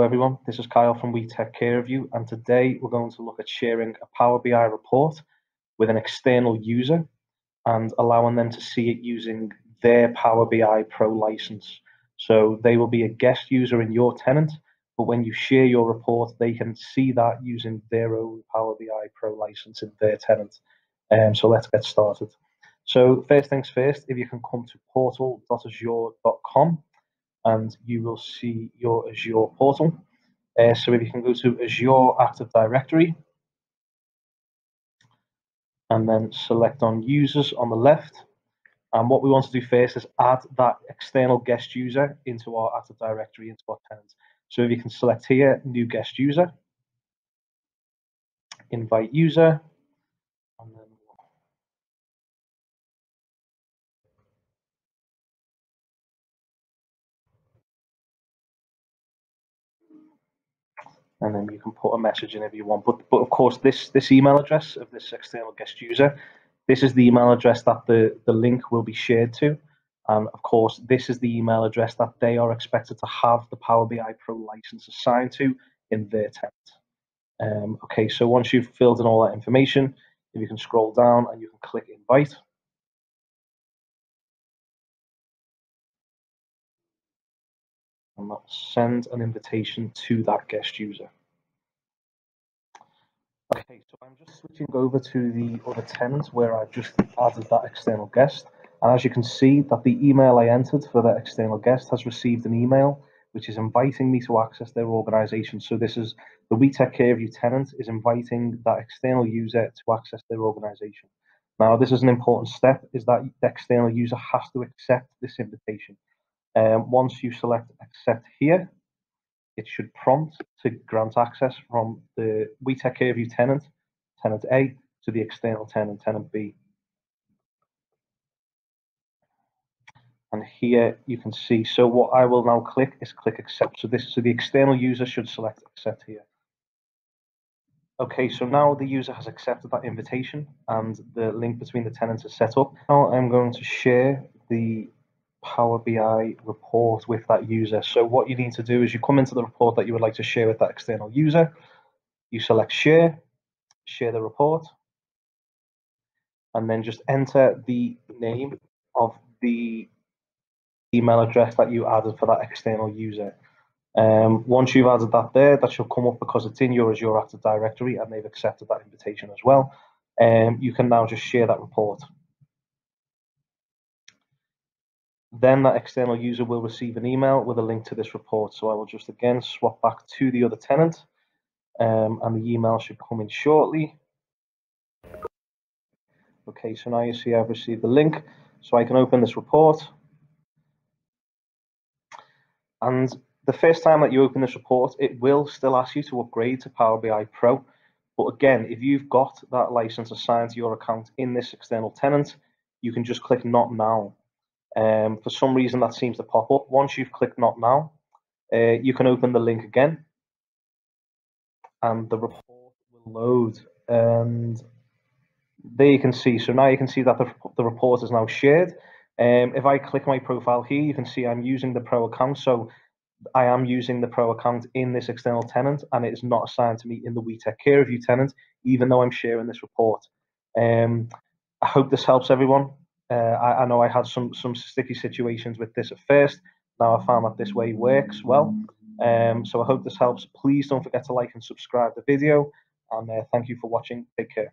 everyone, this is Kyle from We Tech Care of You, and today we're going to look at sharing a Power BI report with an external user and allowing them to see it using their Power BI Pro license. So they will be a guest user in your tenant, but when you share your report, they can see that using their own Power BI Pro license in their tenant. Um, so let's get started. So first things first, if you can come to portal.azure.com and you will see your Azure portal. Uh, so if you can go to Azure Active Directory and then select on users on the left. And what we want to do first is add that external guest user into our Active Directory, into our tenant. So if you can select here, new guest user, invite user, and then you can put a message in if you want. But but of course, this this email address of this external guest user, this is the email address that the the link will be shared to, and of course, this is the email address that they are expected to have the Power BI Pro license assigned to in their tenant. Um, okay, so once you've filled in all that information, if you can scroll down and you can click invite. and that send an invitation to that guest user. Okay, so I'm just switching over to the other tenant where I've just added that external guest. And as you can see that the email I entered for that external guest has received an email which is inviting me to access their organization. So this is the We Tech Care of You tenant is inviting that external user to access their organization. Now, this is an important step, is that the external user has to accept this invitation. Um, once you select accept here, it should prompt to grant access from the We Tech tenant, tenant A, to the external tenant, tenant B. And here you can see, so what I will now click is click accept. So this, so the external user should select accept here. Okay, so now the user has accepted that invitation and the link between the tenants is set up. Now I'm going to share the Power BI report with that user. So what you need to do is you come into the report that you would like to share with that external user. You select share, share the report, and then just enter the name of the email address that you added for that external user. Um, once you've added that there, that should come up because it's in your Azure Active Directory and they've accepted that invitation as well. Um, you can now just share that report. Then that external user will receive an email with a link to this report. So I will just again swap back to the other tenant um, and the email should come in shortly. Okay, so now you see I've received the link. So I can open this report. And the first time that you open this report, it will still ask you to upgrade to Power BI Pro. But again, if you've got that license assigned to your account in this external tenant, you can just click not now. Um, for some reason, that seems to pop up. Once you've clicked Not Now, uh, you can open the link again, and the report will load. And there you can see. So now you can see that the, the report is now shared. Um, if I click my profile here, you can see I'm using the Pro account. So I am using the Pro account in this external tenant, and it is not assigned to me in the We Tech Care You tenant, even though I'm sharing this report. Um, I hope this helps everyone. Uh, I, I, know I had some some sticky situations with this at first. Now I found that this way works well. Um, so I hope this helps. Please don't forget to like and subscribe the video. And uh, thank you for watching. Take care.